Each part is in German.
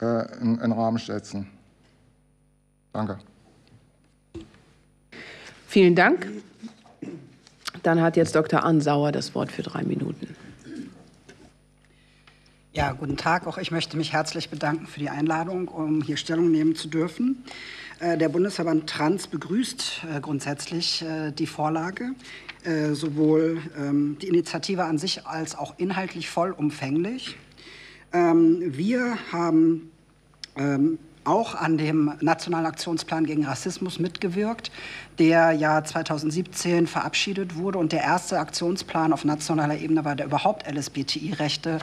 äh, in, in den Rahmen setzen. Danke. Vielen Dank. Dann hat jetzt Dr. Ansauer das Wort für drei Minuten. Ja, guten Tag. Auch ich möchte mich herzlich bedanken für die Einladung, um hier Stellung nehmen zu dürfen. Äh, der Bundesverband Trans begrüßt äh, grundsätzlich die Vorlage, sowohl ähm, die Initiative an sich als auch inhaltlich vollumfänglich. Ähm, wir haben ähm, auch an dem Nationalen Aktionsplan gegen Rassismus mitgewirkt, der ja 2017 verabschiedet wurde. Und der erste Aktionsplan auf nationaler Ebene war, der überhaupt LSBTI-Rechte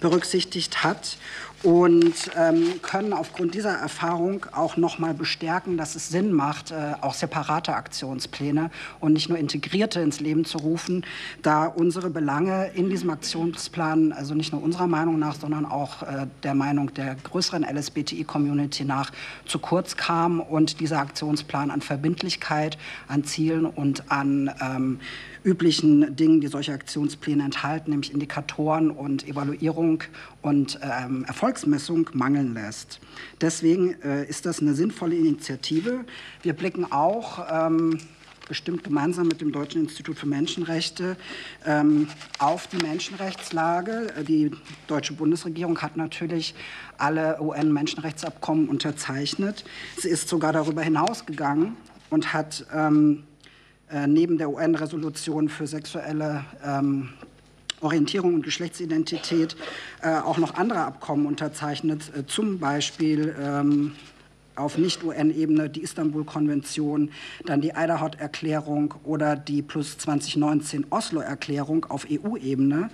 berücksichtigt hat und ähm, können aufgrund dieser Erfahrung auch noch mal bestärken, dass es Sinn macht, äh, auch separate Aktionspläne und nicht nur integrierte ins Leben zu rufen, da unsere Belange in diesem Aktionsplan, also nicht nur unserer Meinung nach, sondern auch äh, der Meinung der größeren LSBTI-Community nach, zu kurz kamen und dieser Aktionsplan an Verbindlichkeit, an Zielen und an ähm, üblichen Dingen, die solche Aktionspläne enthalten, nämlich Indikatoren und Evaluierung und ähm, Erfolgsmessung mangeln lässt. Deswegen äh, ist das eine sinnvolle Initiative. Wir blicken auch ähm, bestimmt gemeinsam mit dem Deutschen Institut für Menschenrechte ähm, auf die Menschenrechtslage. Die deutsche Bundesregierung hat natürlich alle UN-Menschenrechtsabkommen unterzeichnet. Sie ist sogar darüber hinausgegangen und hat ähm, äh, neben der UN-Resolution für sexuelle ähm, Orientierung und Geschlechtsidentität äh, auch noch andere Abkommen unterzeichnet, äh, zum Beispiel ähm, auf Nicht-UN-Ebene die Istanbul-Konvention, dann die Eiderhaut-Erklärung oder die plus 2019 Oslo-Erklärung auf EU-Ebene,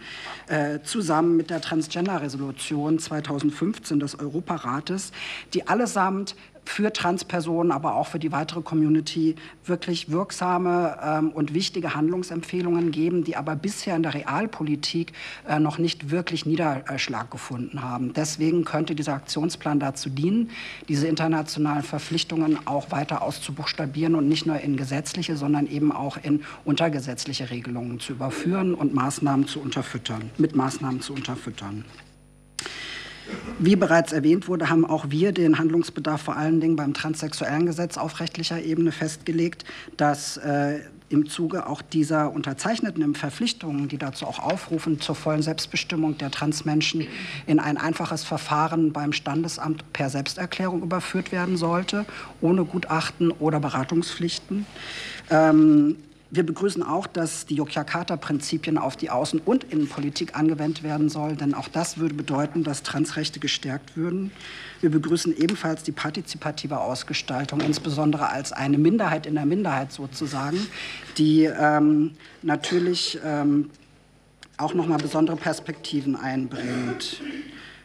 äh, zusammen mit der Transgender-Resolution 2015 des Europarates, die allesamt für Transpersonen, aber auch für die weitere Community wirklich wirksame ähm, und wichtige Handlungsempfehlungen geben, die aber bisher in der Realpolitik äh, noch nicht wirklich Niederschlag gefunden haben. Deswegen könnte dieser Aktionsplan dazu dienen, diese internationalen Verpflichtungen auch weiter auszubuchstabieren und nicht nur in gesetzliche, sondern eben auch in untergesetzliche Regelungen zu überführen und Maßnahmen zu unterfüttern, mit Maßnahmen zu unterfüttern. Wie bereits erwähnt wurde, haben auch wir den Handlungsbedarf vor allen Dingen beim transsexuellen Gesetz auf rechtlicher Ebene festgelegt, dass äh, im Zuge auch dieser unterzeichneten Verpflichtungen, die dazu auch aufrufen, zur vollen Selbstbestimmung der Transmenschen in ein einfaches Verfahren beim Standesamt per Selbsterklärung überführt werden sollte, ohne Gutachten oder Beratungspflichten. Ähm, wir begrüßen auch, dass die Yogyakarta-Prinzipien auf die Außen- und Innenpolitik angewendet werden sollen, denn auch das würde bedeuten, dass Transrechte gestärkt würden. Wir begrüßen ebenfalls die partizipative Ausgestaltung, insbesondere als eine Minderheit in der Minderheit sozusagen, die ähm, natürlich ähm, auch noch mal besondere Perspektiven einbringt.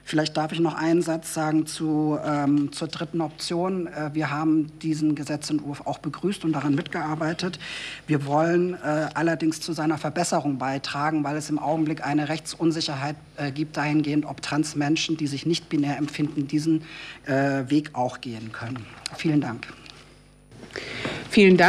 Vielleicht darf ich noch einen Satz sagen zu, ähm, zur dritten Option. Äh, wir haben diesen Gesetzentwurf auch begrüßt und daran mitgearbeitet. Wir wollen äh, allerdings zu seiner Verbesserung beitragen, weil es im Augenblick eine Rechtsunsicherheit äh, gibt dahingehend, ob Transmenschen, die sich nicht binär empfinden, diesen äh, Weg auch gehen können. Vielen Dank. Vielen Dank.